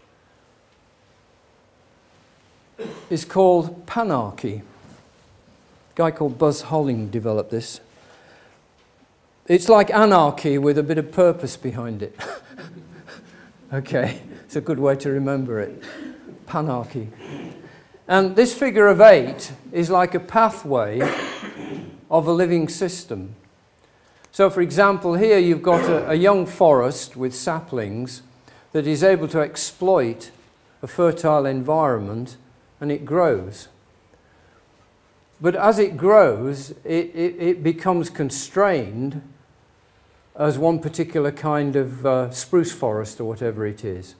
is called panarchy. A guy called Buzz Holling developed this. It's like anarchy with a bit of purpose behind it. <laughs> okay, it's a good way to remember it. Panarchy. And this figure of eight is like a pathway of a living system. So, for example, here you've got a, a young forest with saplings that is able to exploit a fertile environment and it grows. But as it grows, it, it, it becomes constrained as one particular kind of uh, spruce forest or whatever it is.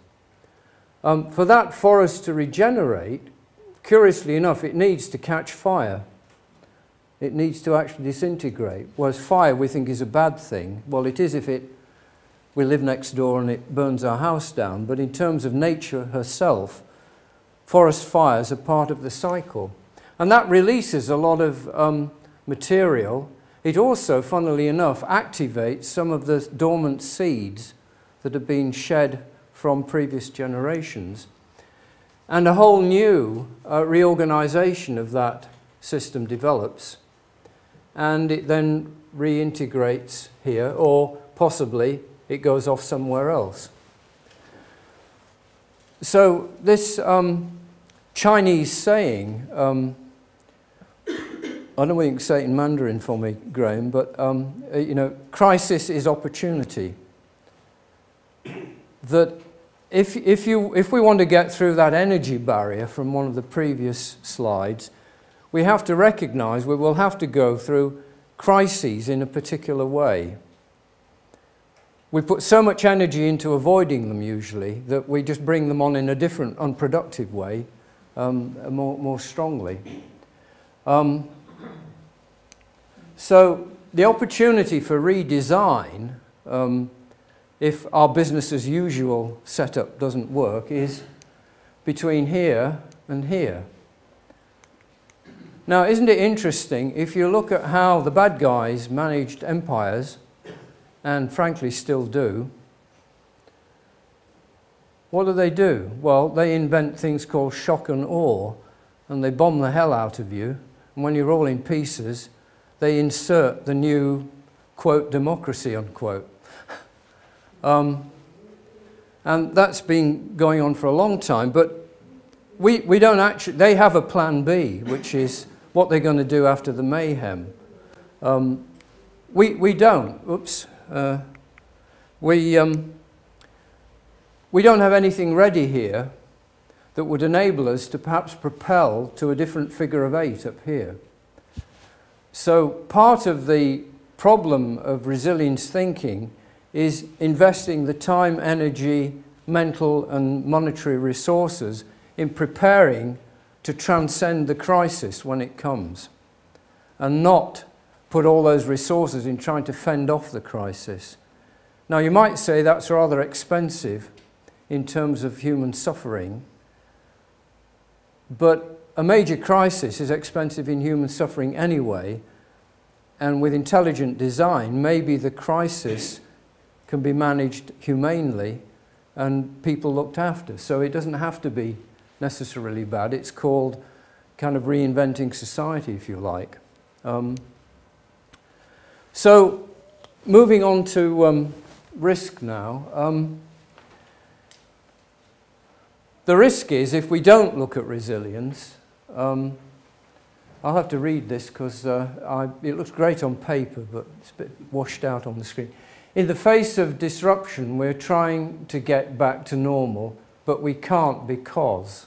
Um, for that forest to regenerate, curiously enough, it needs to catch fire. It needs to actually disintegrate. Whereas fire we think is a bad thing. Well, it is if it, we live next door and it burns our house down. But in terms of nature herself, forest fires are part of the cycle. And that releases a lot of um, material. It also, funnily enough, activates some of the dormant seeds that have been shed from previous generations. And a whole new uh, reorganization of that system develops. And it then reintegrates here, or possibly it goes off somewhere else. So, this um, Chinese saying, um, I don't know whether you can say it in Mandarin for me, Graham, but um, uh, you know, crisis is opportunity. That if, if, you, if we want to get through that energy barrier from one of the previous slides, we have to recognize we will have to go through crises in a particular way. We put so much energy into avoiding them usually that we just bring them on in a different, unproductive way um, more, more strongly. Um, so the opportunity for redesign, um, if our business as usual setup doesn't work, is between here and here. Now, isn't it interesting if you look at how the bad guys managed empires, and frankly still do, what do they do? Well, they invent things called shock and awe, and they bomb the hell out of you. And when you're all in pieces, they insert the new, quote, democracy, unquote. um, and that's been going on for a long time, but we, we don't actually, they have a plan B, which is what they're going to do after the mayhem. Um, we, we don't. Oops. Uh, we, um, we don't have anything ready here that would enable us to perhaps propel to a different figure of eight up here. So part of the problem of resilience thinking is investing the time, energy, mental and monetary resources in preparing to transcend the crisis when it comes and not put all those resources in trying to fend off the crisis. Now you might say that's rather expensive in terms of human suffering. But a major crisis is expensive in human suffering anyway, and with intelligent design, maybe the crisis can be managed humanely and people looked after. So it doesn't have to be necessarily bad. It's called kind of reinventing society, if you like. Um, so moving on to um, risk now. Um, the risk is if we don't look at resilience, um, I'll have to read this because uh, it looks great on paper, but it's a bit washed out on the screen. In the face of disruption, we're trying to get back to normal, but we can't because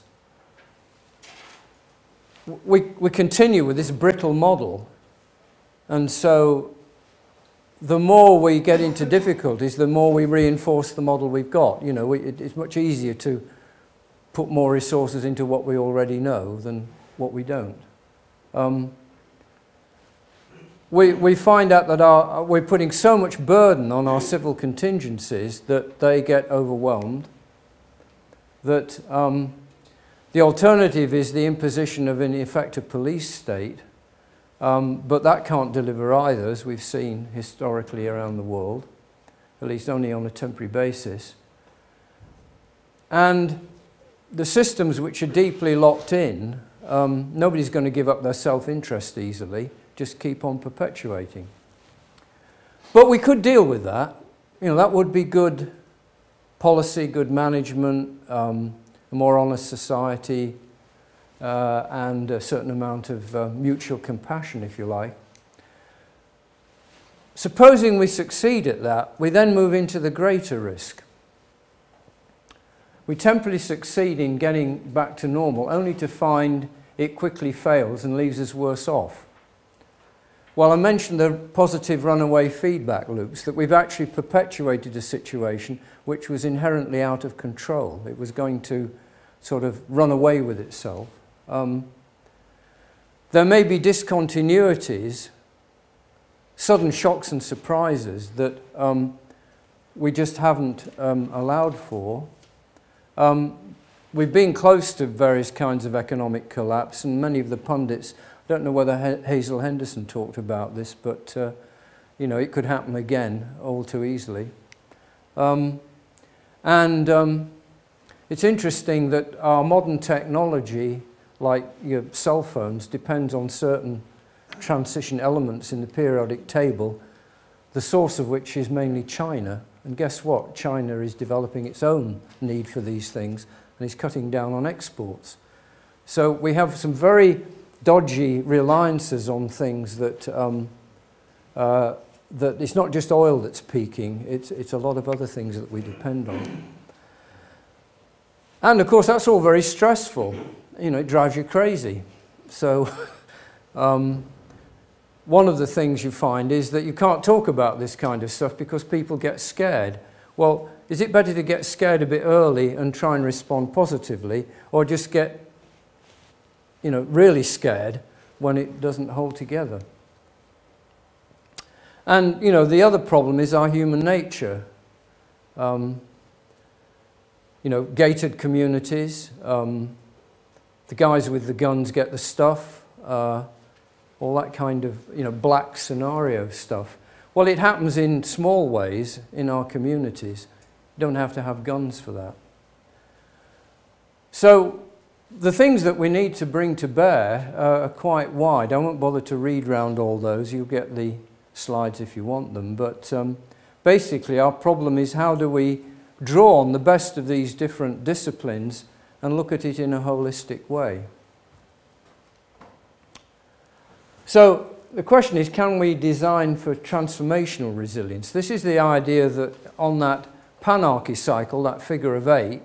we, we continue with this brittle model. And so the more we get into difficulties, the more we reinforce the model we've got. You know, we, it, it's much easier to put more resources into what we already know than what we don't. Um, we, we find out that our, we're putting so much burden on our civil contingencies that they get overwhelmed, that um, the alternative is the imposition of, in effect, a police state, um, but that can't deliver either, as we've seen historically around the world, at least only on a temporary basis. And the systems which are deeply locked in, um, nobody's going to give up their self-interest easily, just keep on perpetuating. But we could deal with that. You know, that would be good policy, good management, um, a more honest society, uh, and a certain amount of uh, mutual compassion, if you like. Supposing we succeed at that, we then move into the greater risk. We temporarily succeed in getting back to normal, only to find it quickly fails and leaves us worse off. Well, I mentioned the positive runaway feedback loops, that we've actually perpetuated a situation which was inherently out of control. It was going to sort of run away with itself. Um, there may be discontinuities sudden shocks and surprises that um, we just haven't um, allowed for. Um, we've been close to various kinds of economic collapse, and many of the pundits, I don't know whether Hazel Henderson talked about this, but uh, you know, it could happen again all too easily. Um, and um, it's interesting that our modern technology, like your cell phones, depends on certain transition elements in the periodic table, the source of which is mainly China. And guess what? China is developing its own need for these things and is cutting down on exports. So we have some very dodgy reliances on things that, um, uh, that it's not just oil that's peaking, it's, it's a lot of other things that we depend on. And of course, that's all very stressful. You know, it drives you crazy. So <laughs> um, one of the things you find is that you can't talk about this kind of stuff because people get scared. Well, is it better to get scared a bit early and try and respond positively, or just get, you know, really scared when it doesn't hold together? And, you know, the other problem is our human nature. Um, you know, gated communities, um, the guys with the guns get the stuff. Uh, all that kind of you know black scenario stuff. Well, it happens in small ways in our communities. You don't have to have guns for that. So the things that we need to bring to bear are quite wide. I won't bother to read round all those. You'll get the slides if you want them. But um, basically, our problem is how do we draw on the best of these different disciplines and look at it in a holistic way. So the question is, can we design for transformational resilience? This is the idea that on that panarchy cycle, that figure of eight,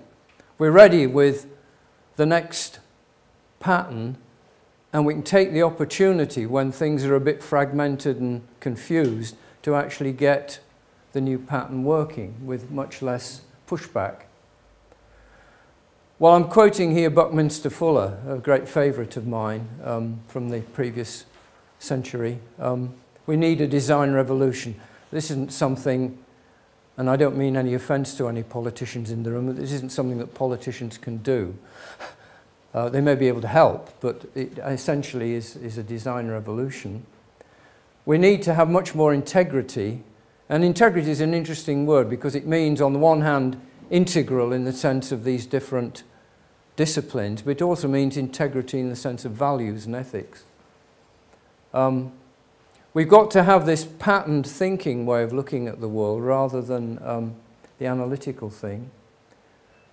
we're ready with the next pattern and we can take the opportunity when things are a bit fragmented and confused to actually get the new pattern working with much less pushback. Well, I'm quoting here Buckminster Fuller, a great favourite of mine um, from the previous century. Um, we need a design revolution. This isn't something, and I don't mean any offence to any politicians in the room, this isn't something that politicians can do. Uh, they may be able to help, but it essentially is, is a design revolution. We need to have much more integrity, and integrity is an interesting word because it means, on the one hand, integral in the sense of these different disciplines, but it also means integrity in the sense of values and ethics. Um, we've got to have this patterned thinking way of looking at the world rather than um, the analytical thing.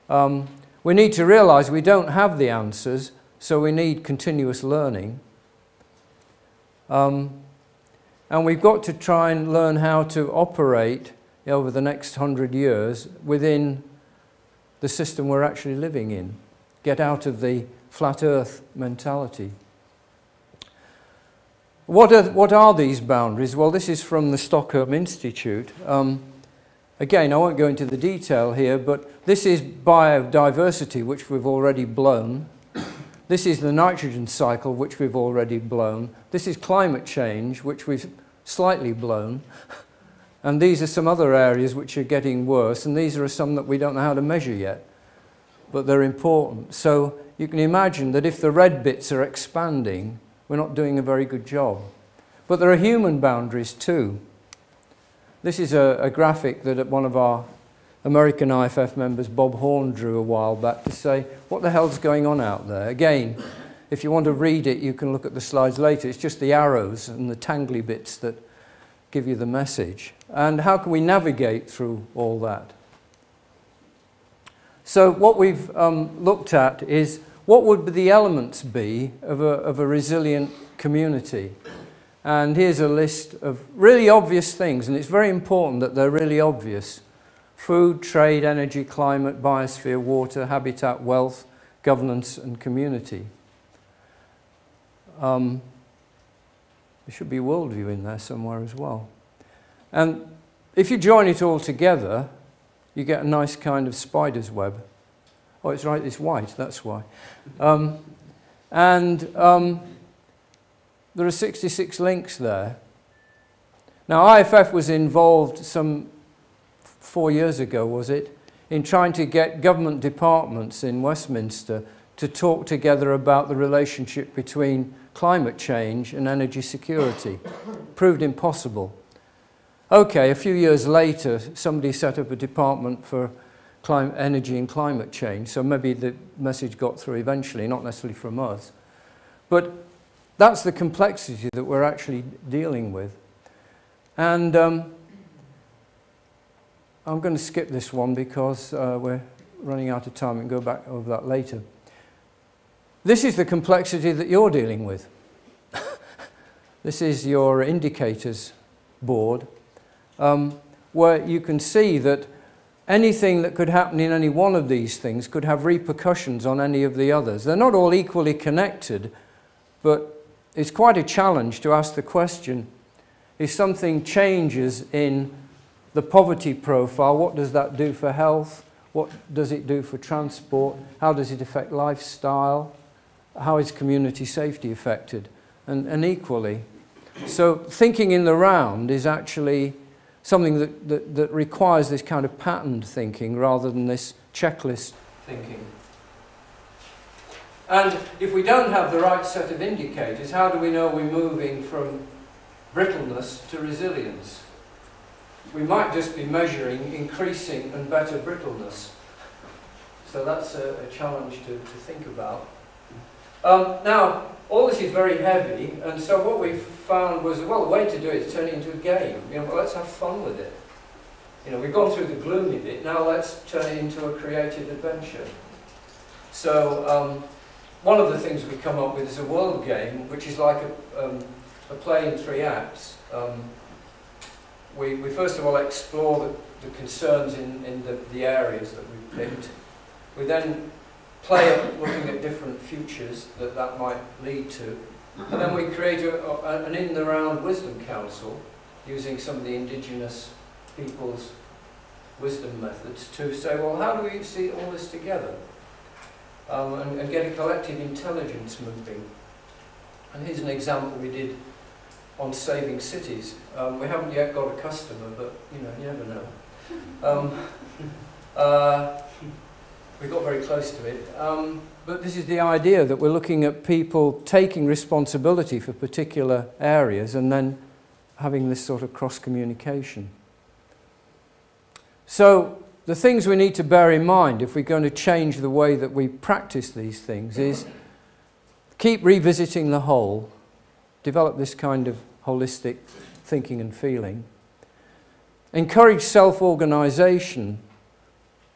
Um, we need to realize we don't have the answers, so we need continuous learning. Um, and we've got to try and learn how to operate over the next hundred years within the system we're actually living in. Get out of the flat earth mentality. What are, what are these boundaries? Well, this is from the Stockholm Institute. Um, again, I won't go into the detail here, but this is biodiversity, which we've already blown. This is the nitrogen cycle, which we've already blown. This is climate change, which we've slightly blown. And these are some other areas which are getting worse, and these are some that we don't know how to measure yet, but they're important. So you can imagine that if the red bits are expanding, we're not doing a very good job. But there are human boundaries too. This is a, a graphic that one of our American IFF members, Bob Horn, drew a while back to say, what the hell's going on out there? Again, if you want to read it, you can look at the slides later. It's just the arrows and the tangly bits that give you the message. And how can we navigate through all that? So what we've um, looked at is what would the elements be of a, of a resilient community? And here's a list of really obvious things, and it's very important that they're really obvious. Food, trade, energy, climate, biosphere, water, habitat, wealth, governance and community. Um, there should be worldview in there somewhere as well. And if you join it all together, you get a nice kind of spider's web. Oh, it's right, it's white, that's why. Um, and um, there are 66 links there. Now, IFF was involved some four years ago, was it, in trying to get government departments in Westminster to talk together about the relationship between climate change and energy security. Proved impossible. Okay, a few years later, somebody set up a department for climate, energy and climate change, so maybe the message got through eventually, not necessarily from us. But that's the complexity that we're actually dealing with. And um, I'm going to skip this one because uh, we're running out of time and go back over that later. This is the complexity that you're dealing with. <laughs> this is your indicators board, um, where you can see that anything that could happen in any one of these things could have repercussions on any of the others. They're not all equally connected, but it's quite a challenge to ask the question, if something changes in the poverty profile, what does that do for health? What does it do for transport? How does it affect lifestyle? How is community safety affected? And, and equally. So thinking in the round is actually something that, that, that requires this kind of patterned thinking rather than this checklist thinking. And if we don't have the right set of indicators, how do we know we're moving from brittleness to resilience? We might just be measuring increasing and better brittleness. So that's a, a challenge to, to think about. Um, now, all this is very heavy, and so what we found was, well, the way to do it is turn it into a game. You know, well, let's have fun with it. You know, we've gone through the gloomy bit, now let's turn it into a creative adventure. So, um, one of the things we come up with is a world game, which is like a, um, a play in three acts. Um, we, we first of all explore the, the concerns in, in the, the areas that we've picked. We then play at looking at different futures that that might lead to. And then we create a, a, an in the round wisdom council using some of the indigenous people's wisdom methods to say, well, how do we see all this together? Um, and, and get a collective intelligence moving. And here's an example we did on saving cities. Um, we haven't yet got a customer, but you know, you never know. Um, <laughs> uh, we got very close to it. Um, but this is the idea that we're looking at people taking responsibility for particular areas and then having this sort of cross communication. So, the things we need to bear in mind if we're going to change the way that we practice these things is keep revisiting the whole, develop this kind of holistic thinking and feeling, encourage self organization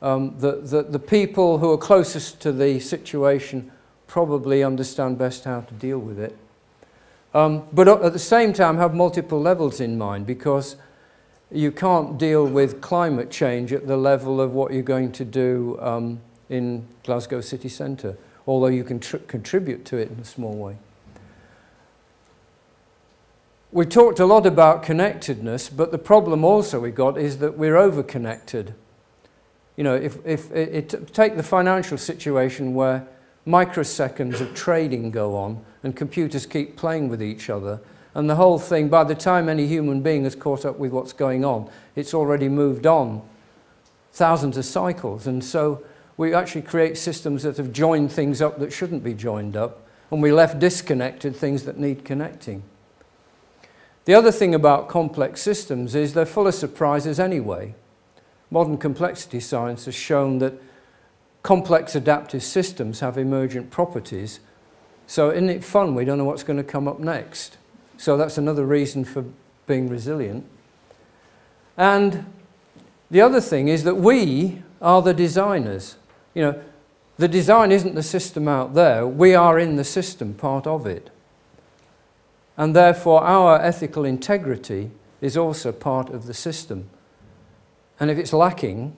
um, the, the, the people who are closest to the situation probably understand best how to deal with it. Um, but at the same time, have multiple levels in mind because you can't deal with climate change at the level of what you're going to do um, in Glasgow city centre, although you can contribute to it in a small way. We talked a lot about connectedness, but the problem also we got is that we're over-connected. You know, if, if it, it, take the financial situation where microseconds of trading go on and computers keep playing with each other, and the whole thing, by the time any human being has caught up with what's going on, it's already moved on thousands of cycles. And so we actually create systems that have joined things up that shouldn't be joined up, and we left disconnected things that need connecting. The other thing about complex systems is they're full of surprises anyway. Modern complexity science has shown that complex adaptive systems have emergent properties. So isn't it fun? We don't know what's going to come up next. So that's another reason for being resilient. And the other thing is that we are the designers. You know, the design isn't the system out there. We are in the system, part of it. And therefore, our ethical integrity is also part of the system. And if it's lacking,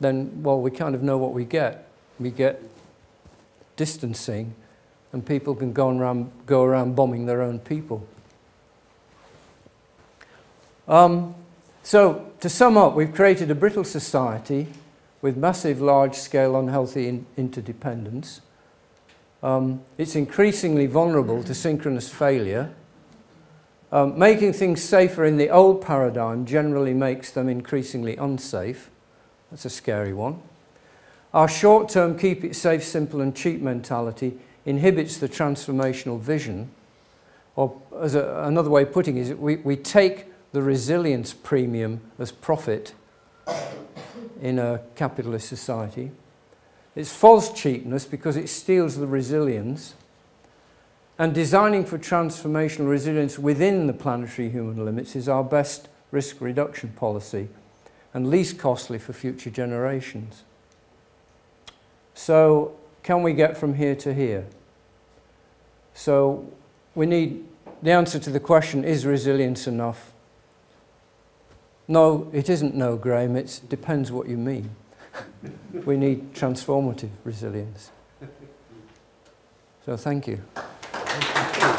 then, well, we kind of know what we get. We get distancing, and people can go around, go around bombing their own people. Um, so, to sum up, we've created a brittle society with massive, large scale, unhealthy in interdependence. Um, it's increasingly vulnerable to synchronous failure. Um, making things safer in the old paradigm generally makes them increasingly unsafe. That's a scary one. Our short term keep it safe, simple, and cheap mentality inhibits the transformational vision. Or, as a, another way of putting it, is we, we take the resilience premium as profit in a capitalist society. It's false cheapness because it steals the resilience. And designing for transformational resilience within the planetary human limits is our best risk reduction policy and least costly for future generations. So, can we get from here to here? So, we need the answer to the question is resilience enough? No, it isn't no, Graham, it depends what you mean. <laughs> we need transformative resilience. So, thank you. Thank you,